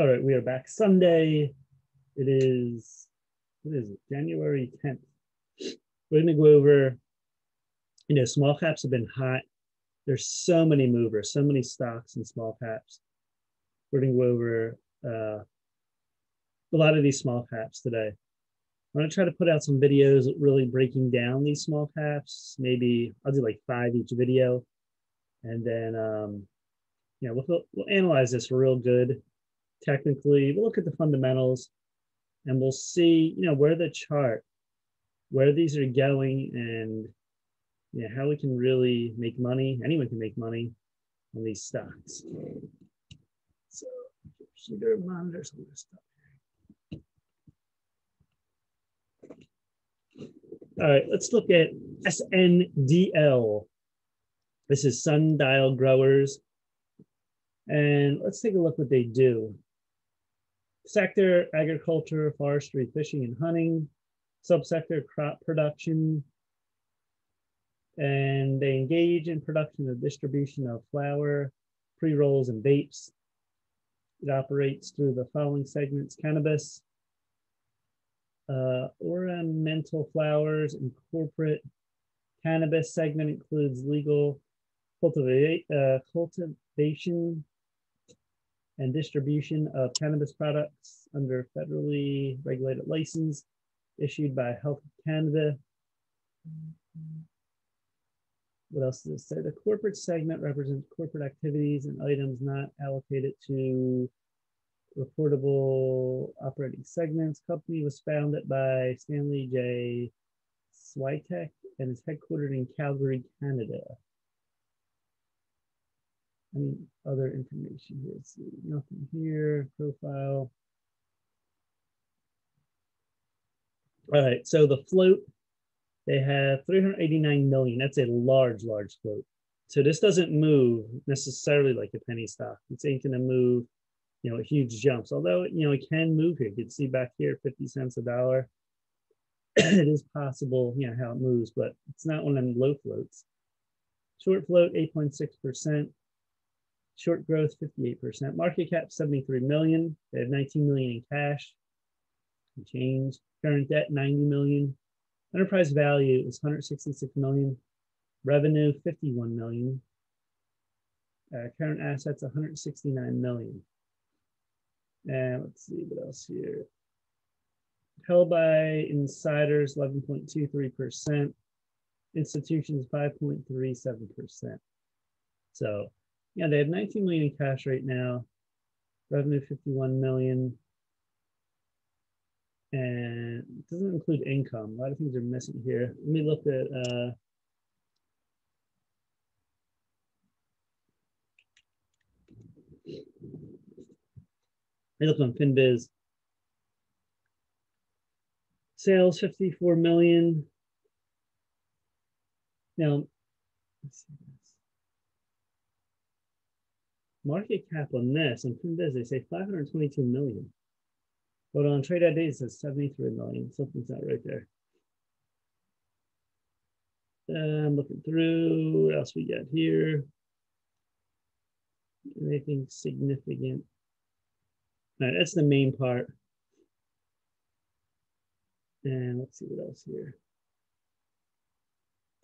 All right, we are back Sunday. It is, what is it, January 10th. We're gonna go over, you know, small caps have been hot. There's so many movers, so many stocks and small caps. We're gonna go over uh, a lot of these small caps today. I'm gonna try to put out some videos really breaking down these small caps. Maybe I'll do like five each video. And then, um, you know, we'll, we'll analyze this real good technically. We'll look at the fundamentals and we'll see, you know, where the chart, where these are going and you know, how we can really make money. Anyone can make money on these stocks. So computer monitor some this stuff. All right, let's look at SNDL. This is Sundial Growers. And let's take a look what they do sector agriculture, forestry, fishing, and hunting, subsector crop production, and they engage in production and distribution of flower, pre-rolls, and vapes. It operates through the following segments, cannabis, uh, ornamental flowers, and corporate. Cannabis segment includes legal uh, cultivation, and distribution of cannabis products under federally regulated license issued by Health Canada. What else does it say? The corporate segment represents corporate activities and items not allocated to reportable operating segments. Company was founded by Stanley J. Swiatek and is headquartered in Calgary, Canada. Any other information here? Let's see, nothing here, profile. All right, so the float, they have 389 million. That's a large, large float. So this doesn't move necessarily like a penny stock. It's ain't gonna move, you know, huge jumps. Although, you know, it can move here. You can see back here, 50 cents a dollar. it is possible, you know, how it moves, but it's not one of them low floats. Short float, 8.6%. Short growth, 58%. Market cap, 73 million. They have 19 million in cash. Change. Current debt, 90 million. Enterprise value is 166 million. Revenue, 51 million. Uh, current assets, 169 million. And let's see what else here. Held by insiders, 11.23%. Institutions, 5.37%. So yeah, they have 19 million in cash right now, revenue 51 million, and it doesn't include income. A lot of things are missing here. Let me look at uh, I look on FinViz. Sales 54 million. Now, market cap on this, on FinViz, they say 522 million. But on trade ID, it says 73 million. Something's not right there. I'm looking through. What else we got here? Anything significant? All right, that's the main part. And let's see what else here.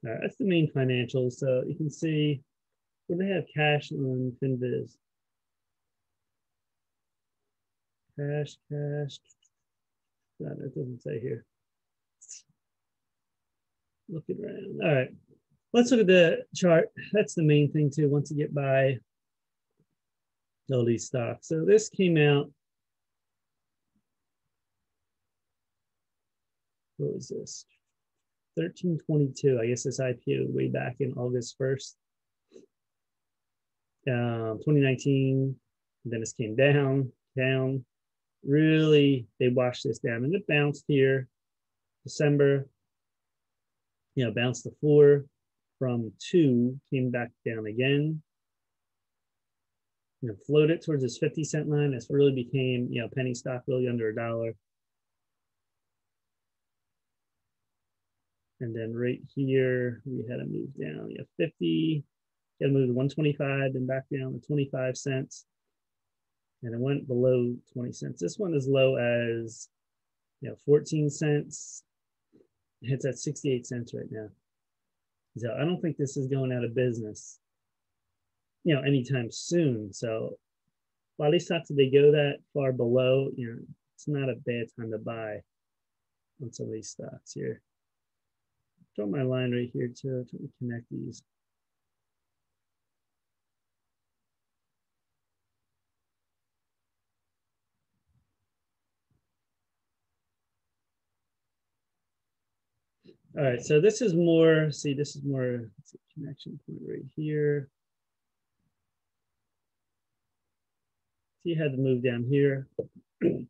All right, that's the main financials. So you can see where they have cash on FinViz. Cash, cash. No, it doesn't say here. Looking around. All right. Let's look at the chart. That's the main thing too, once you get by all these stocks. So this came out. What was this? 1322. I guess this IPO way back in August 1st. Um, 2019. Then this came down, down, really they washed this down and it bounced here. December you know bounced the four from two came back down again. You know floated towards this 50 cent line. This really became you know penny stock really under a dollar. And then right here we had to move down yeah 50 got to move to 125 then back down to 25 cents and it went below 20 cents. This one is low as, you know, 14 cents. It's at 68 cents right now. So I don't think this is going out of business, you know, anytime soon. So of these stocks, if they go that far below, you know, it's not a bad time to buy on some of these stocks here. Draw my line right here. Try to connect these. All right, so this is more, see, this is more connection point right here. So you had to move down here. Can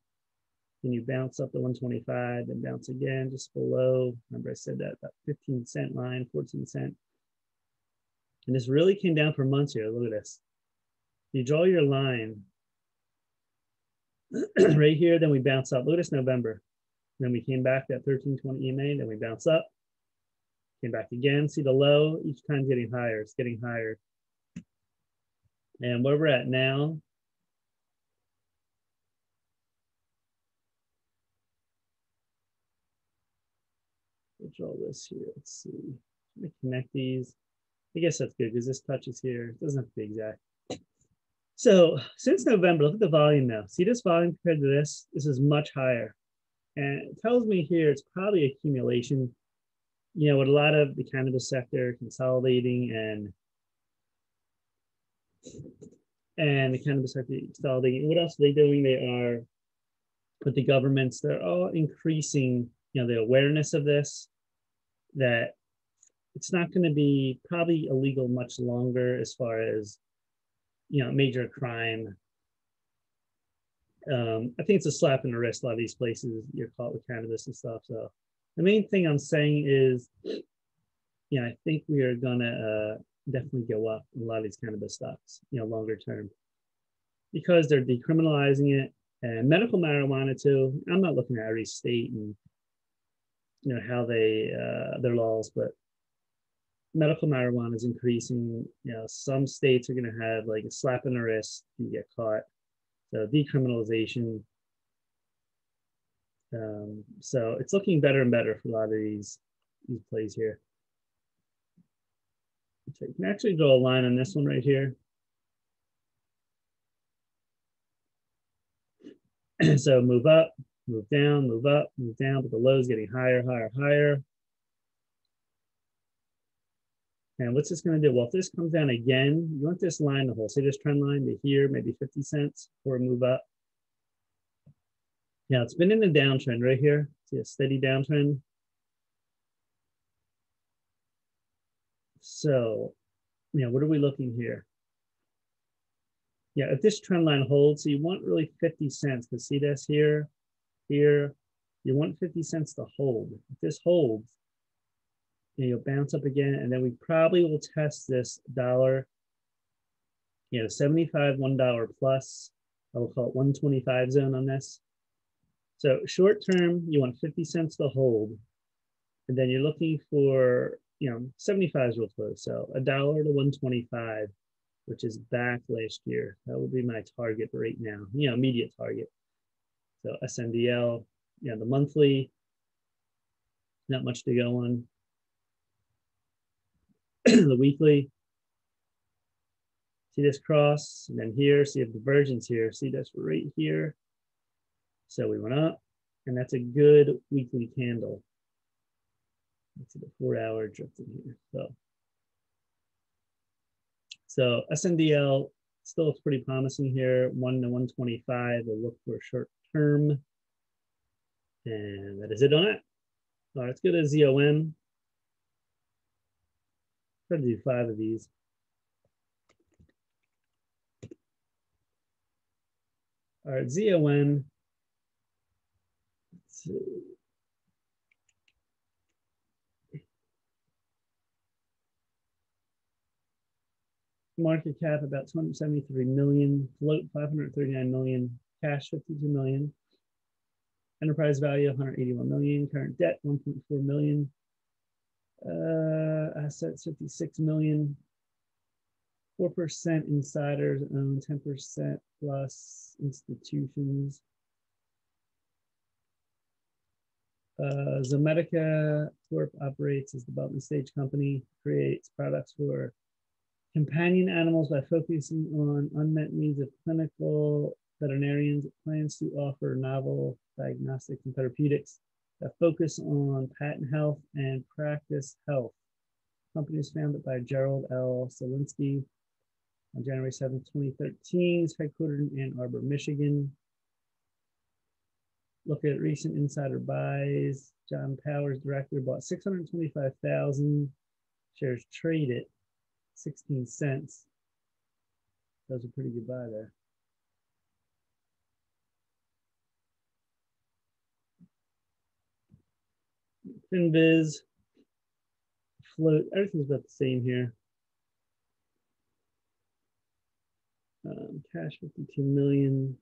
you bounce up to 125 and bounce again just below? Remember I said that, that 15 cent line, 14 cent. And this really came down for months here. Look at this. You draw your line right here, then we bounce up. Look at this November. Then we came back that 1320 EMA, then we bounce up. Came back again, see the low, each time getting higher, it's getting higher. And where we're at now, draw this here, let's see. Connect these. I guess that's good because this touches here. It doesn't have to be exact. So since November, look at the volume now. See this volume compared to this? This is much higher. And it tells me here it's probably accumulation you know, with a lot of the cannabis sector consolidating and and the cannabis sector consolidating, what else are they doing? They are with the governments, they're all increasing, you know, the awareness of this, that it's not going to be probably illegal much longer as far as, you know, major crime. Um, I think it's a slap in the wrist. A lot of these places you're caught with cannabis and stuff. So the main thing I'm saying is, know, I think we are gonna uh, definitely go up in a lot of these cannabis stocks, you know, longer term, because they're decriminalizing it and medical marijuana too. I'm not looking at every state and you know how they uh, their laws, but medical marijuana is increasing. You know, some states are going to have like a slap in the wrist you get caught. So decriminalization um, so it's looking better and better for a lot of these, these plays here. So you can actually draw a line on this one right here. so move up, move down, move up, move down, but the low is getting higher, higher, higher. And what's this going to do? Well, if this comes down again, you want this line to hold. Say this trend line to here, maybe 50 cents or move up. Yeah, it's been in a downtrend right here. See a steady downtrend. So, yeah, what are we looking here? Yeah, if this trend line holds, so you want really 50 cents to see this here, here, you want 50 cents to hold. If this holds, you you'll bounce up again, and then we probably will test this dollar, you know, 75, $1 plus. I will call it 125 zone on this. So short term, you want 50 cents to hold. And then you're looking for, you know, 75 is real close. So a dollar to 125, which is back last year. That would be my target right now, you know, immediate target. So SNDL, you know, the monthly, not much to go on. the weekly, see this cross, and then here, see a divergence here. See this right here. So we went up, and that's a good weekly candle. Let's see the four hour drift in here. So, so SNDL still looks pretty promising here. One to 125. We'll look for short term. And that is it on it. All right, let's go to ZOM. Try to do five of these. All right, see. Market cap about 273 million, float 539 million, cash 52 million, enterprise value 181 million, current debt 1.4 million, uh, assets 56 million, Four percent insiders own ten percent plus institutions. Uh, Zomedica Corp operates as development stage company, creates products for companion animals by focusing on unmet needs of clinical veterinarians. Plans to offer novel diagnostics and therapeutics that focus on patent health and practice health. Company was founded by Gerald L. Solensky on January 7, 2013. It's headquartered in Ann Arbor, Michigan. Look at recent insider buys. John Powers, director, bought 625,000 shares traded 16 cents. That was a pretty good buy there. FinViz, float, everything's about the same here. Um, cash 52 million.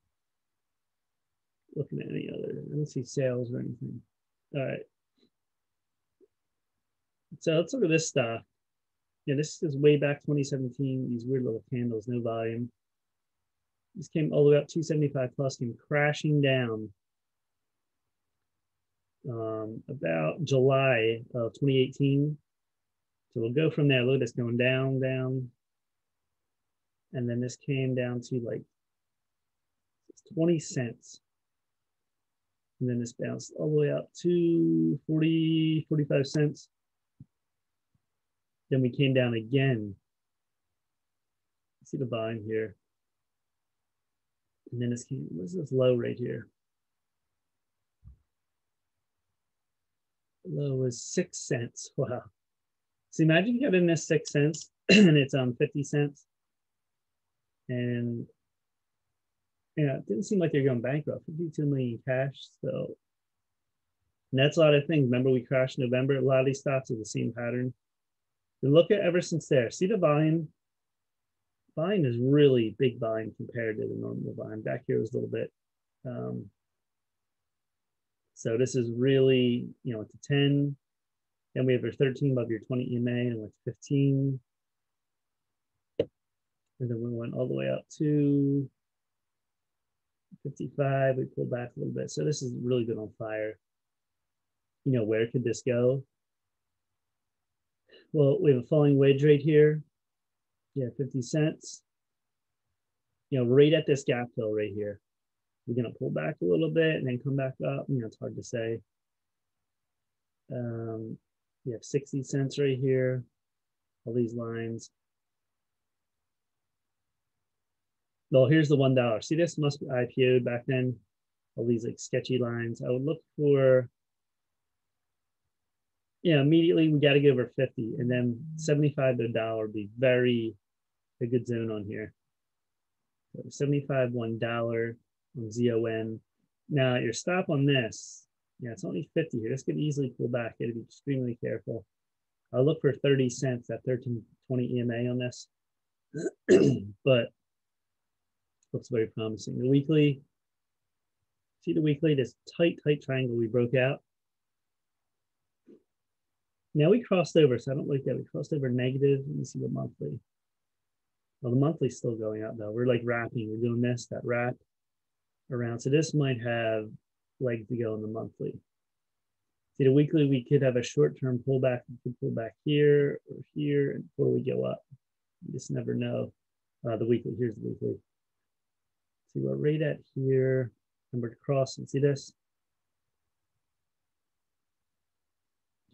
Looking at any other, I don't see sales or anything. All right. So let's look at this stuff. Yeah, this is way back 2017. These weird little candles, no volume. This came all the way up 275 plus, came crashing down um, about July of 2018. So we'll go from there. Look at this going down, down. And then this came down to like 20 cents. And then this bounced all the way up to 40, 45 cents. Then we came down again. See the volume here. And then this came, what's this low right here? Low was six cents. Wow. So imagine getting this six cents and it's um 50 cents. And yeah, it didn't seem like they're going bankrupt. 52 million cash. So and that's a lot of things. Remember, we crashed in November. A lot of these stocks are the same pattern. And look at ever since there. See the volume? Volume is really big volume compared to the normal volume. Back here was a little bit. Um, so this is really, you know, it's a 10. Then we have your 13 above your 20 EMA and went to 15. And then we went all the way up to 55. We pulled back a little bit. So this is really good on fire. You know, where could this go? Well, we have a falling wedge right here. Yeah, 50 cents. You know, right at this gap fill right here. We're going to pull back a little bit and then come back up. You know, it's hard to say. Um, you have 60 cents right here, all these lines. Well, here's the $1. See, this must be IPO'd back then. All these like sketchy lines. I would look for, yeah, immediately we got to get over 50 and then 75 to a dollar would be very a good zone on here. So 75, $1 on ZOM. Now your stop on this, yeah, it's only 50 here. This could easily pull back. You gotta be extremely careful. I'll look for 30 cents at 1320 EMA on this, but looks very promising. The weekly, see the weekly, this tight, tight triangle we broke out. Now we crossed over, so I don't like that. We crossed over negative. Let me see the monthly. Well, the monthly's still going up though. We're like wrapping. We're doing this, that wrap around. So this might have leg to go in the monthly. See, the weekly, we could have a short-term pullback. We could pull back here or here before we go up. You just never know. Uh, the weekly, here's the weekly. We're right at here, and we're crossing. See this?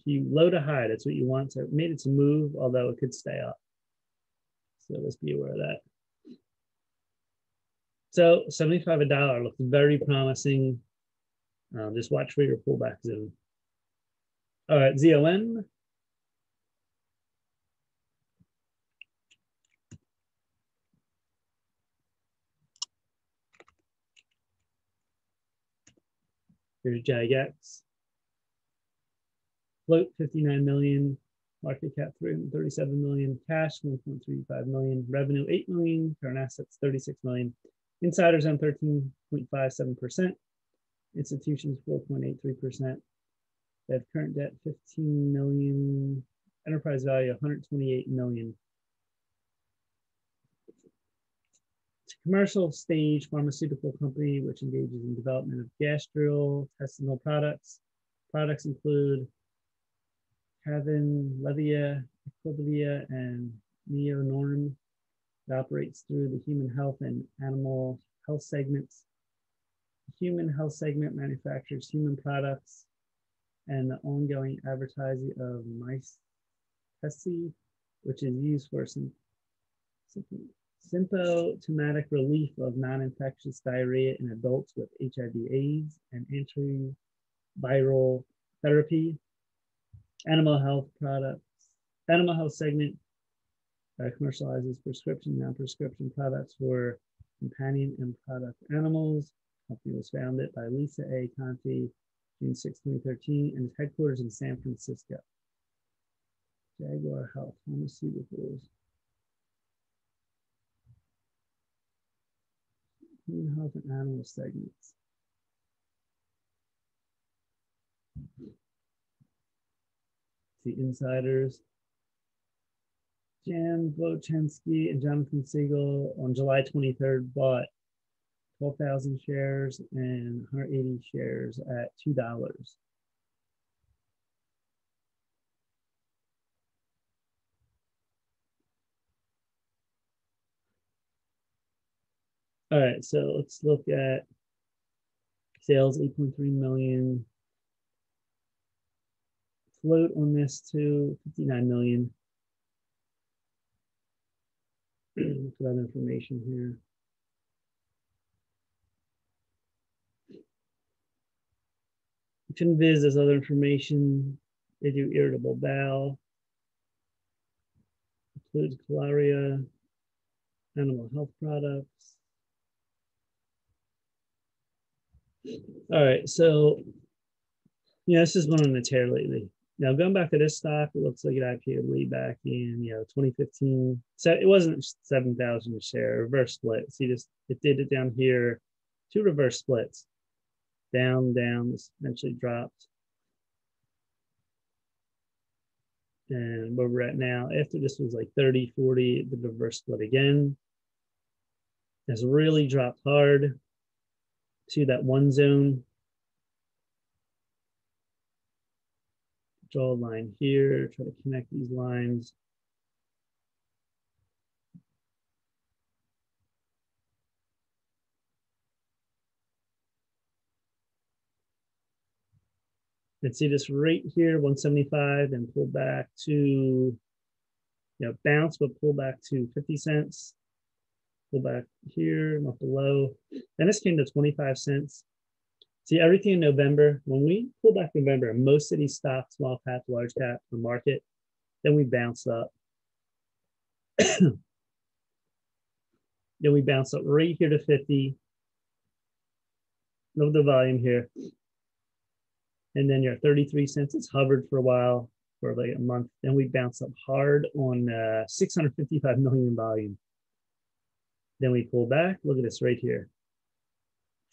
You low to high, that's what you want. So it made it to move, although it could stay up. So let's be aware of that. So 75 a dollar looks very promising. Uh, just watch for your pullback zone. All right, ZOM. Here's JAGX. Float 59 million, market cap 337 million, cash 1.35 million, revenue 8 million, current assets 36 million. Insiders on 13.57%. Institutions 4.83%. They have current debt 15 million. Enterprise value 128 million. Commercial stage pharmaceutical company which engages in development of gastrointestinal products. Products include Canalevia, Equivia, and Neonorm. It operates through the human health and animal health segments. The human health segment manufactures human products and the ongoing advertising of mice which is used for some, symptomatic relief of non-infectious diarrhea in adults with HIV AIDS and antiviral therapy. Animal health products. Animal health segment uh, commercializes prescription, non-prescription products for companion and product animals. Company was founded by Lisa A. Conte, June 6, 2013, and its headquarters in San Francisco. Jaguar Health Pharmaceuticals. Human health and animal segments. The insiders. Jan Wojcinski and Jonathan Siegel on July 23rd bought 12,000 shares and 180 shares at $2. All right, so let's look at sales 8.3 million. Float on this to 59 million. look at that information here. Finviz has other information. They do irritable bowel, includes Calaria, animal health products. All right, so yeah, this has been on the tear lately. Now going back to this stock, it looks like it IPO'd way back in you know 2015. So it wasn't 7,000 a share, reverse split. See this, it did it down here, two reverse splits, down, down. Eventually dropped, and where we're at now. After this was like 30, 40, the reverse split again. Has really dropped hard to that one zone. Draw a line here, try to connect these lines. And see this right here, 175, and pull back to, you know, bounce, but pull back to 50 cents pull back here, not below. Then this came to 25 cents. See, everything in November, when we pull back November, most these stocks, small cap, large cap, the market, then we bounce up. then we bounce up right here to 50. Look at the volume here. And then you're at 33 cents. It's hovered for a while, for like a month. Then we bounce up hard on uh, 655 million volume. Then we pull back. Look at this right here.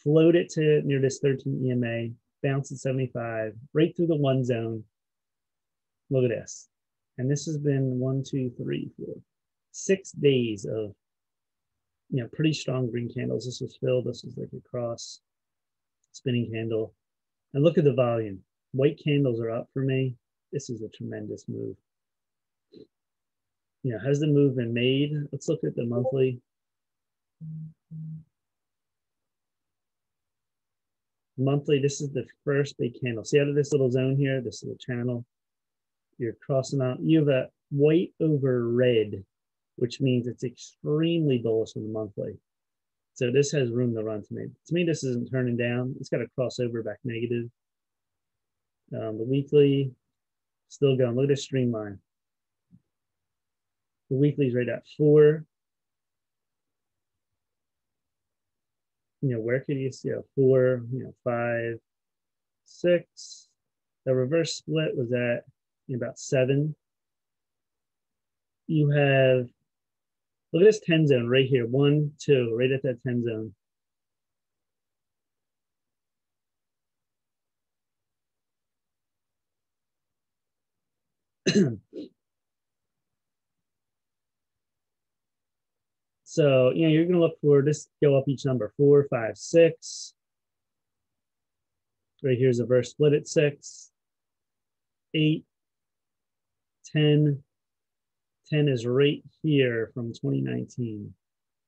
Float it to near this 13 EMA, bounce at 75, right through the one zone. Look at this. And this has been one, two, three, four, six days of you know pretty strong green candles. This was filled. This is like a cross spinning candle. And look at the volume. White candles are up for me. This is a tremendous move. You know, has the move been made? Let's look at the monthly. Monthly, this is the first big candle. See out of this little zone here, this little channel, you're crossing out. You have a white over red, which means it's extremely bullish on the monthly. So this has room to run to me. To me, this isn't turning down. It's got a crossover back negative. Um, the weekly, still going. Look at this streamline. The weekly is right at four. You know, where could you see a four, you know, five, six? The reverse split was at you know, about seven. You have, look at this 10 zone right here, one, two, right at that 10 zone. So, you know, you're going to look for this go up each number four, five, six. Right here's a verse split at six, eight, 10. 10 is right here from 2019.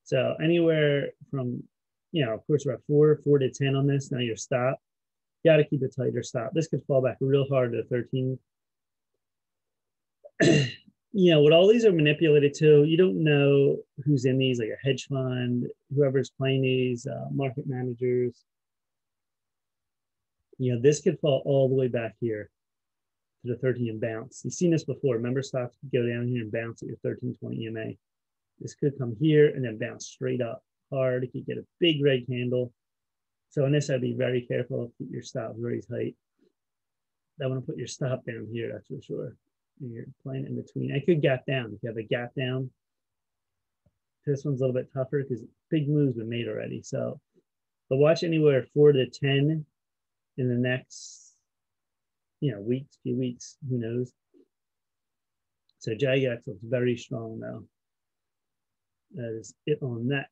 So anywhere from, you know, of course, we're at four, four to 10 on this. Now your stop. You got to keep it tighter stop. This could fall back real hard to 13. you know, what all these are manipulated to, you don't know who's in these, like a hedge fund, whoever's playing these, uh, market managers. You know, this could fall all the way back here to the 13 and bounce. You've seen this before. Remember stocks go down here and bounce at your 1320 EMA. This could come here and then bounce straight up hard. You could get a big red candle. So in this, I'd be very careful. Keep your stop very tight. I want to put your stop down here, that's for sure. You're playing in between. I could gap down. If you have a gap down, this one's a little bit tougher because big moves were made already. So, but watch anywhere four to 10 in the next, you know, weeks, few weeks, who knows. So JAGX looks very strong now. That is it on that.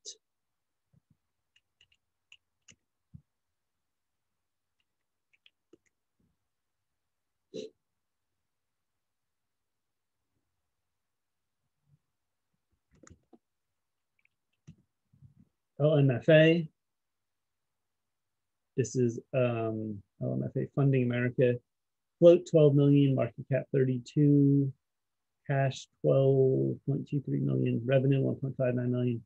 LMFA. This is um, LMFA Funding America. Float 12 million, market cap 32, cash 12.23 million, revenue 1.59 million,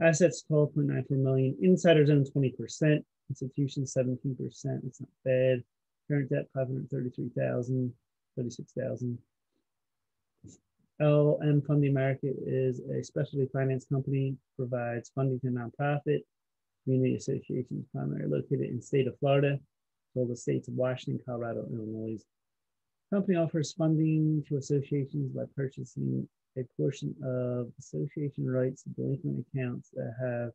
assets 12.94 million, insiders own 20%, institutions 17%. It's not bad. Current debt 533,000, 36,000. LM Funding America is a specialty finance company, provides funding to nonprofit community associations primarily located in state of Florida, so the states of Washington, Colorado, Illinois. Company offers funding to associations by purchasing a portion of association rights delinquent accounts that have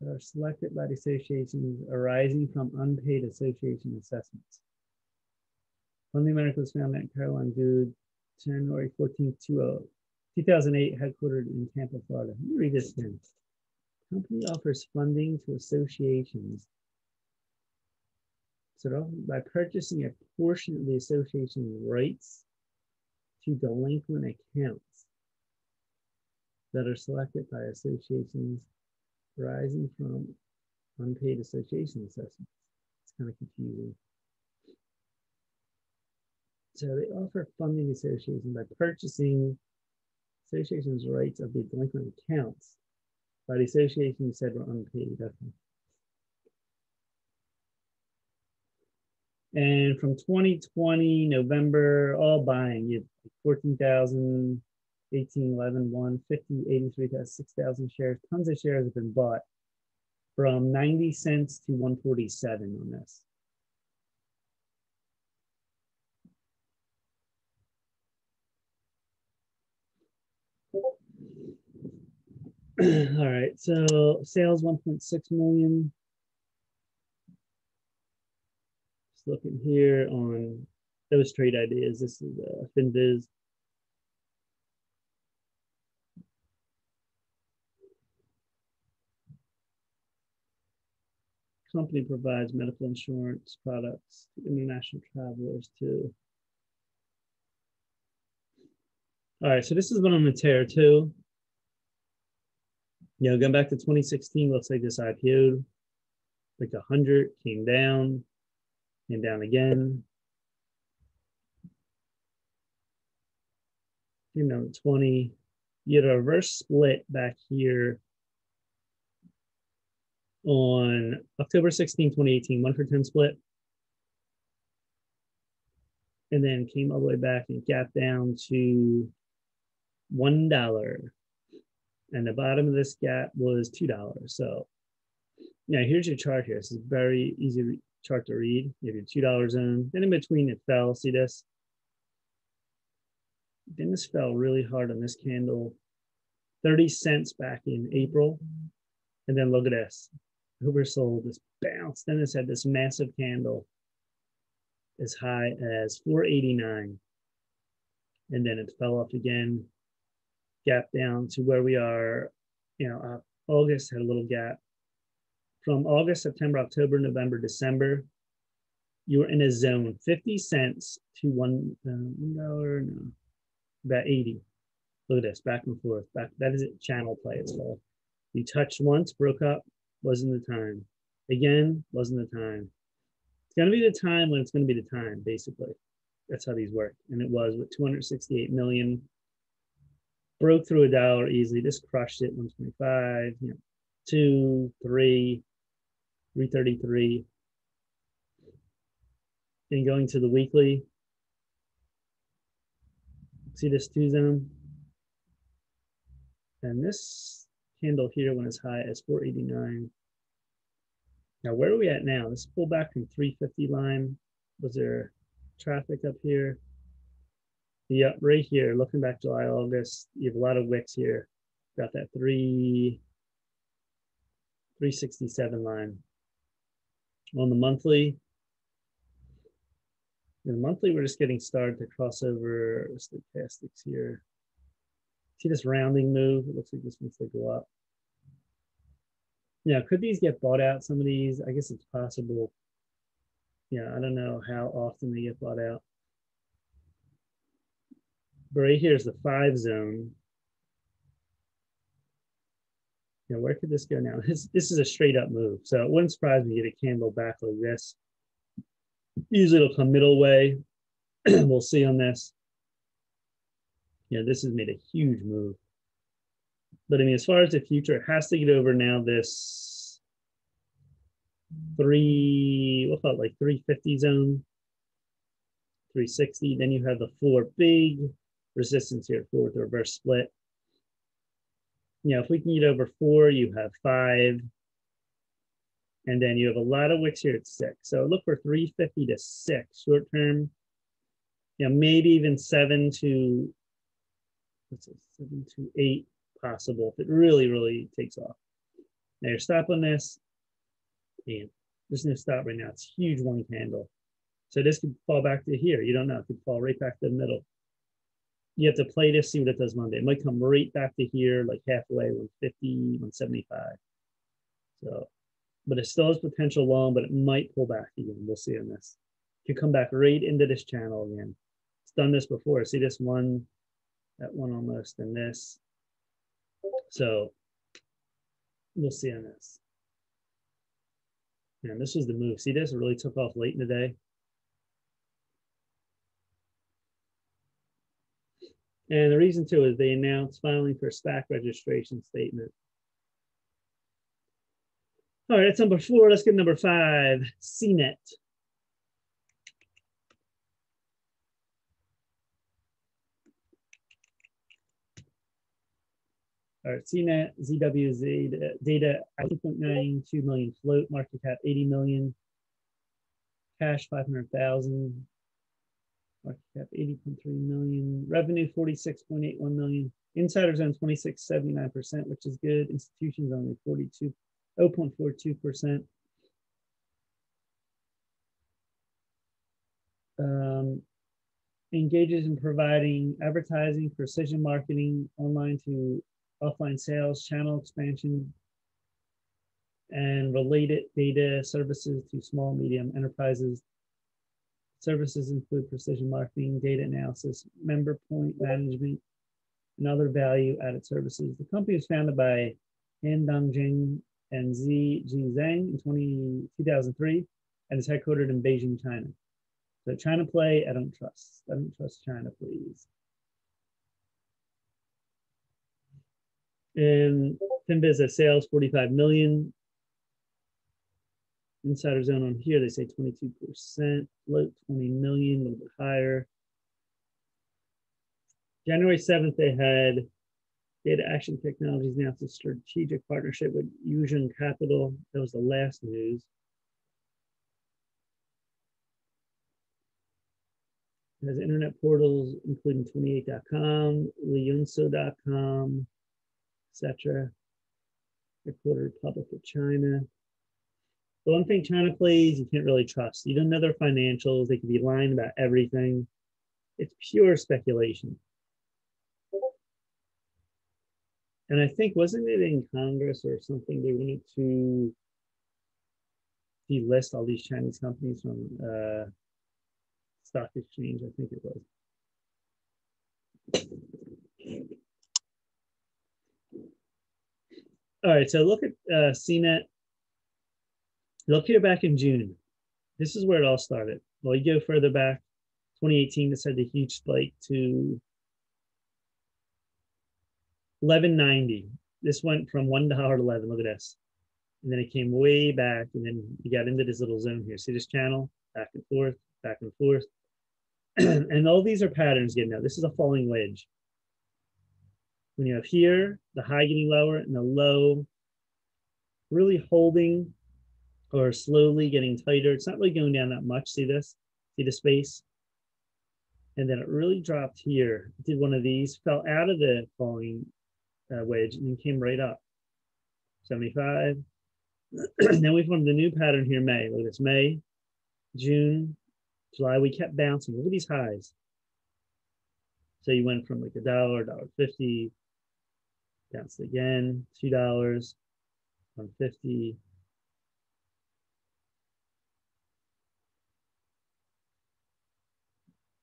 that are selected by the associations arising from unpaid association assessments. Funding America was founded at Carollinn Gould January 14th, uh, 2008, headquartered in Tampa, Florida. Let me read this again. Company offers funding to associations. So by purchasing a portion of the association's rights to delinquent accounts that are selected by associations arising from unpaid association assessments. It's kind of confusing. So they offer funding association by purchasing association's rights of the delinquent accounts by the association you said were unpaid. Definitely. And from 2020, November, all buying, you have 14,000, 18, 11, 1, 50, 83, 6,000 shares. Tons of shares have been bought from 90 cents to 147 on this. All right, so sales 1.6 million. Just looking here on those trade ideas. This is uh, FinViz. Company provides medical insurance products to international travelers too. All right, so this is one on the tear too you know, going back to 2016, looks like this IPO'd like 100, came down, came down again. You know, 20. You had a reverse split back here on October 16, 2018, one for 10 split. And then came all the way back and gapped down to $1 and the bottom of this gap was $2. So now here's your chart here. This is very easy chart to read. You have your $2 zone. Then in between it fell, see this? Then this fell really hard on this candle, 30 cents back in April. And then look at this, oversold, this bounce. Then this had this massive candle as high as 489. And then it fell off again gap down to where we are, you know, uh, August had a little gap. From August, September, October, November, December, you were in a zone 50 cents to one, uh, dollar, no, about 80. Look at this, back and forth. Back, that is it, channel play, it's called. You touched once, broke up, wasn't the time. Again, wasn't the time. It's gonna be the time when it's gonna be the time, basically. That's how these work. And it was with 268 million. Broke through a dollar easily, just crushed it, 125, you know, two, three, 333. And going to the weekly. See this two zone? And this candle here went as high as 489. Now, where are we at now? Let's pull back from 350 line. Was there traffic up here? Yeah, right here, looking back July, August, you have a lot of wicks here. Got that three, 367 line. On the monthly, in the monthly, we're just getting started to cross over stochastics here. See this rounding move? It looks like this wants to go up. Yeah, could these get bought out? Some of these, I guess it's possible. Yeah, I don't know how often they get bought out. Right here's the five zone. Yeah, where could this go now? This, this is a straight up move. So it wouldn't surprise me to get a candle back like this. Usually it'll come middle way. we'll see on this you know, this has made a huge move. But I mean, as far as the future, it has to get over now this three, what about like 350 zone, 360. Then you have the four big resistance here for the reverse split. You know, if we can get over four, you have five. And then you have a lot of wicks here at six. So look for 350 to six short term. You know, maybe even seven to let's say seven to eight possible if it really, really takes off. Now you're stopping this, and this is gonna stop right now. It's huge one candle. So this could fall back to here. You don't know, it could fall right back to the middle. You have to play this, see what it does Monday. It might come right back to here, like halfway, 150, 175. So, but it still has potential long, but it might pull back again. We'll see on this. Could come back right into this channel again. It's done this before. See this one that one almost and this. So we'll see on this. And this was the move. See this? It really took off late in the day. And the reason too is they announced filing for SPAC registration statement. All right, that's number four. Let's get number five, CNET. All right, CNET, ZWZ data, 2.92 million float, market cap 80 million, cash 500,000, market cap 80.3 million, revenue 46.81 million, insiders own 26.79%, which is good. Institutions only 42, 0.42%. Um, engages in providing advertising, precision marketing online to offline sales, channel expansion, and related data services to small, medium enterprises. Services include precision marketing, data analysis, member point management, and other value added services. The company was founded by Handong Cheng and Zi Zhang in 20, 2003 and is headquartered in Beijing, China. So China play, I don't trust. I don't trust China, please. And Finviz sales 45 million. Insider zone on here, they say 22%, float 20 million, a little bit higher. January 7th, they had Data Action Technologies announced a strategic partnership with Yuzhong Capital. That was the last news. It has internet portals, including 28.com, Liansuo.com, etc. Headquartered Republic of China. The one thing China plays, you can't really trust. You don't know their financials. They could be lying about everything. It's pure speculation. And I think, wasn't it in Congress or something? They wanted to delist all these Chinese companies from uh, stock exchange. I think it was. All right, so look at uh, CNET. Look here back in June. This is where it all started. Well, you go further back, 2018, this had the huge spike to 1190. This went from $1 to 11. Look at this. And then it came way back, and then you got into this little zone here. See this channel? Back and forth, back and forth. and all these are patterns getting out. This is a falling wedge. When you have here, the high getting lower and the low really holding or slowly getting tighter. It's not really going down that much. See this? See the space? And then it really dropped here. Did one of these, fell out of the falling uh, wedge and then came right up. 75. then we formed the new pattern here, May. Look at this, May, June, July. We kept bouncing. Look at these highs. So you went from like a dollar, dollar fifty, bounced again, two dollars, one fifty.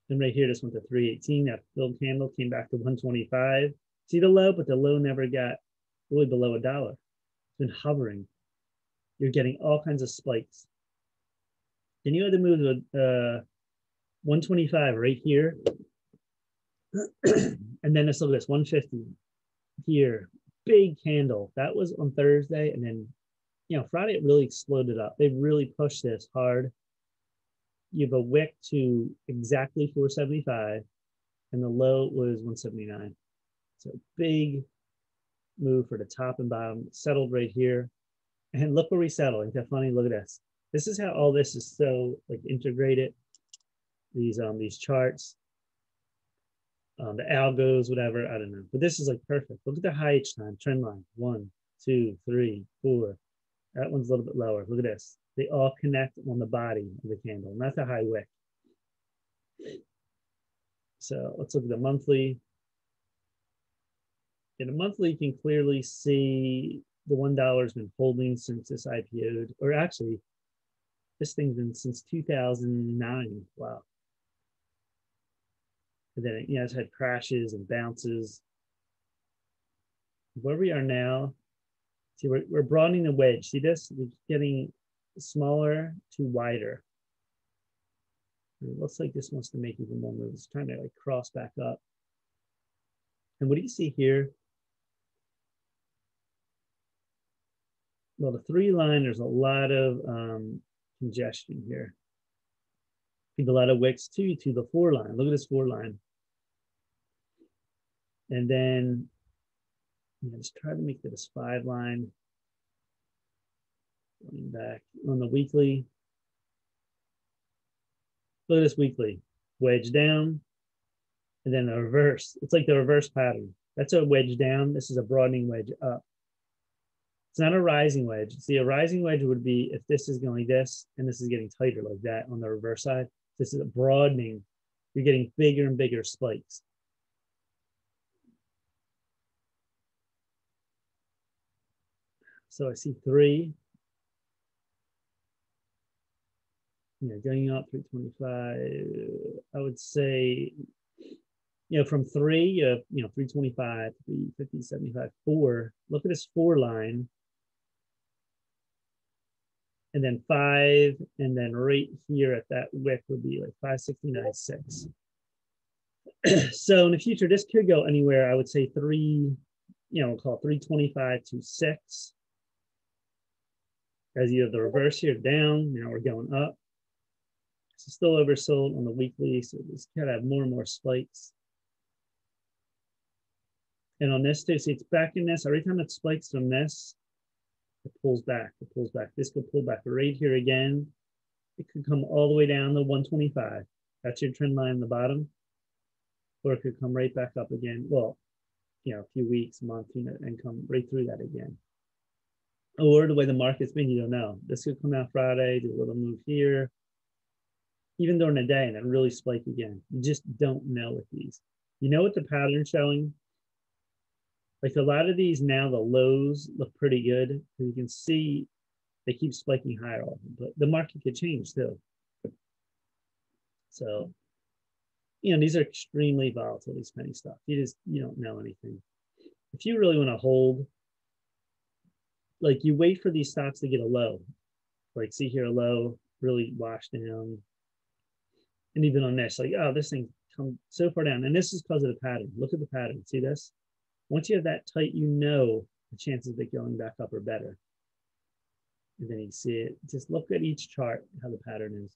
Then right here, this went to 318. That filled candle came back to 125. See the low, but the low never got really below a dollar. It's been hovering. You're getting all kinds of spikes. Then you had to move to uh, 125 right here. and then let's look at this 150 here. Big candle. That was on Thursday. And then, you know, Friday it really exploded up. They really pushed this hard. You have a wick to exactly 475, and the low was 179. So big move for the top and bottom, settled right here. And look where we settled. Ain't that funny? Look at this. This is how all this is so like integrated. These um these charts, um, the algos, whatever, I don't know. But this is like perfect. Look at the high each time, trend line. One, two, three, four. That one's a little bit lower. Look at this. They all connect on the body of the candle, not the high wick. So let's look at the monthly. In a monthly, you can clearly see the one dollar has been holding since this IPO'd, or actually, this thing's been since 2009. Wow. And then it, you know, it's had crashes and bounces. Where we are now, see, we're, we're broadening the wedge. See this? We're getting smaller to wider. It looks like this wants to make even more moves. It's trying to like cross back up. And what do you see here? well, the three line, there's a lot of um, congestion here. Think a lot of wicks too to the four line. Look at this four line. And then you just try to make this five line. Back on the weekly. Look at this weekly. Wedge down. And then a reverse. It's like the reverse pattern. That's a wedge down. This is a broadening wedge up. It's not a rising wedge. See, a rising wedge would be if this is going this and this is getting tighter like that on the reverse side. This is a broadening. You're getting bigger and bigger spikes. So I see three. Yeah, going up 325. I would say, you know, from three, you you know, 325, 350, 75, four. Look at this four line and then five, and then right here at that wick would be like 569.6. so in the future, this could go anywhere. I would say three, you know, we'll call it 325 to six. As you have the reverse here down, now we're going up. So still oversold on the weekly, so it's kind of have more and more spikes. And on this too, see it's back in this, every time it spikes from this, it pulls back, it pulls back. This could pull back right here again. It could come all the way down to 125. That's your trend line in the bottom. Or it could come right back up again. Well, you know, a few weeks, month, you know, and come right through that again. Or the way the market's been, you don't know. This could come out Friday, do a little move here, even during the day, and then really spike again. You just don't know with these. You know what the pattern's showing? Like a lot of these now, the lows look pretty good. You can see they keep spiking higher, but the market could change too. So, you know, these are extremely volatile, these penny stock. You just, you don't know anything. If you really want to hold, like you wait for these stocks to get a low, like see here a low, really wash down. And even on this, like, oh, this thing come so far down. And this is because of the pattern. Look at the pattern. See this? Once you have that tight, you know the chances of it going back up are better. And then you see it. Just look at each chart, how the pattern is.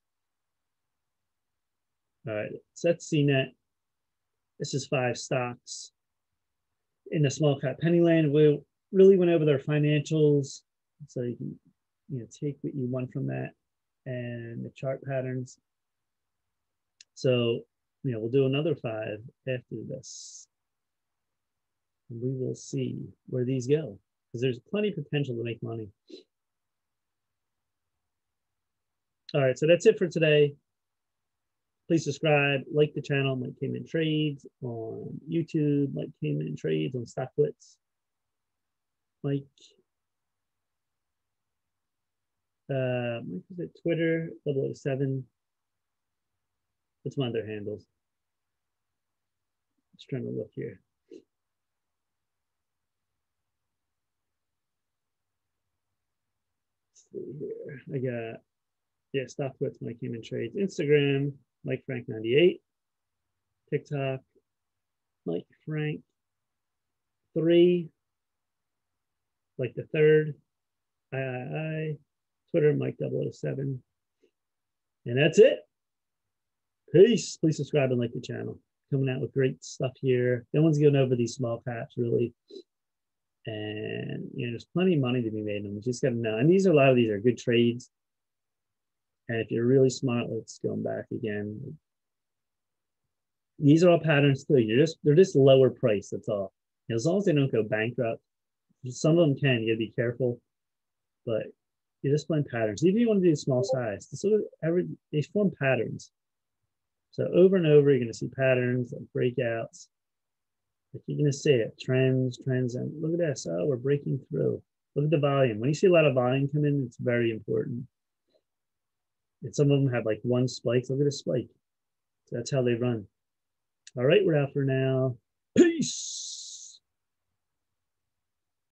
All right, so that's CNET. This is five stocks in the small cap penny land. We really went over their financials. So you can you know take what you want from that and the chart patterns. So you know, we'll do another five after this. And we will see where these go because there's plenty of potential to make money. All right, so that's it for today. Please subscribe, like the channel, Mike Cayman Trades on YouTube, Mike Cayman Trades on Stocktwits. Mike, uh, Mike is at Twitter, 007. What's of their handles? Just trying to look here. Let's see here. I got, yeah, Stocktwits, Mike Cayman Trades, Instagram, Mike Frank 98, TikTok, Mike Frank 3, like the third, I, I, I, Twitter, Mike 007. And that's it. Peace. Please subscribe and like the channel. Coming out with great stuff here. No one's going over these small caps really. And you know, there's plenty of money to be made in them. You just got to know. And these are a lot of these are good trades. And if you're really smart, let's go back again. These are all patterns too. You're just they're just lower price. That's all. as long as they don't go bankrupt, some of them can. You gotta be careful, but you're just playing patterns. Even if you want to do small size, sort of every they form patterns. So over and over, you're gonna see patterns like breakouts. Like you're gonna see it, trends, trends, and look at this. Oh, we're breaking through. Look at the volume. When you see a lot of volume come in, it's very important. And some of them have like one spike. Look at a spike. So that's how they run. All right, we're out for now. Peace.